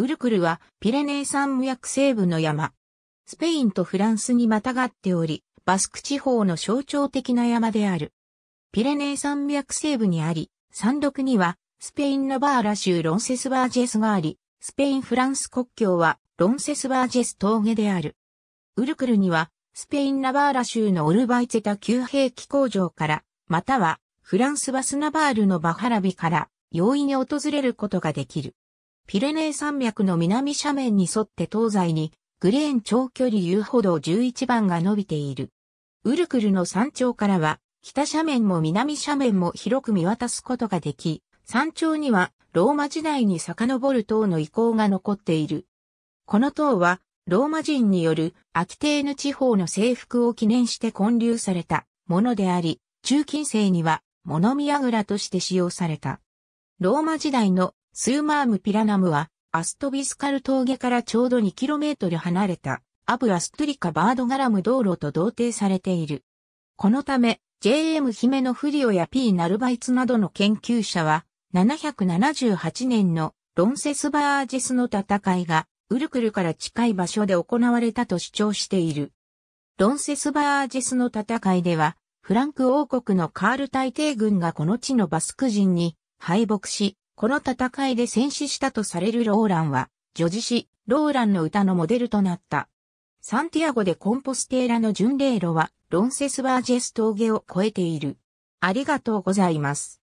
ウルクルはピレネー山脈西部の山。スペインとフランスにまたがっており、バスク地方の象徴的な山である。ピレネー山脈西部にあり、山麓にはスペインのバーラ州ロンセスバージェスがあり、スペイン・フランス国境はロンセスバージェス峠である。ウルクルにはスペイン・ナバーラ州のオルバイツェタ旧兵器工場から、またはフランスバスナバールのバハラビから容易に訪れることができる。ピレネー山脈の南斜面に沿って東西にグレーン長距離遊歩道11番が伸びている。ウルクルの山頂からは北斜面も南斜面も広く見渡すことができ、山頂にはローマ時代に遡る塔の遺構が残っている。この塔はローマ人によるアキテーヌ地方の征服を記念して建立されたものであり、中近世には物見櫓として使用された。ローマ時代のスーマームピラナムは、アストビスカル峠からちょうど 2km 離れた、アブアストリカバードガラム道路と同定されている。このため、JM 姫のフリオや P ナルバイツなどの研究者は、778年のロンセスバージェスの戦いが、ウルクルから近い場所で行われたと主張している。ロンセスバージェスの戦いでは、フランク王国のカール大帝軍がこの地のバスク人に敗北し、この戦いで戦死したとされるローランは、女児詩、ローランの歌のモデルとなった。サンティアゴでコンポステーラの巡礼路は、ロンセスバージェス峠を越えている。ありがとうございます。